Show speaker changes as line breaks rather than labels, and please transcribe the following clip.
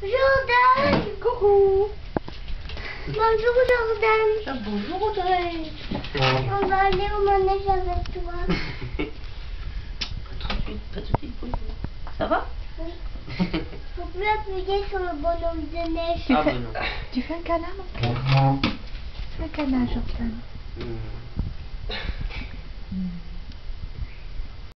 Jordan
Coucou
Bonjour Jordan
Ah, Bonjour Audrey
On va aller au manège avec toi.
Pas trop vite, pas tout de suite. Ça va?
Oui. Faut plus appuyer sur le bonhomme de neige.
Tu
Ah,
fais-
non.
Tu fais un câlin mon Fais un câlin Jordan hmm.